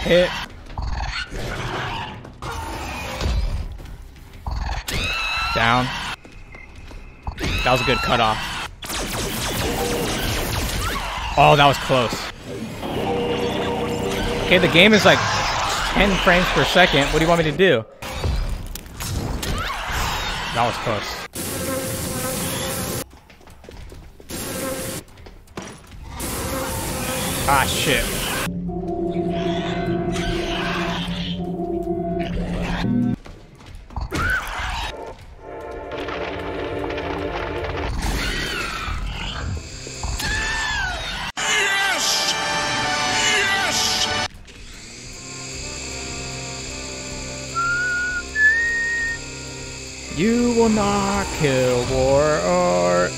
hit. Down. That was a good cutoff. Oh, that was close. Okay, the game is like 10 frames per second. What do you want me to do? That was close. Ah, shit. You will not kill war. or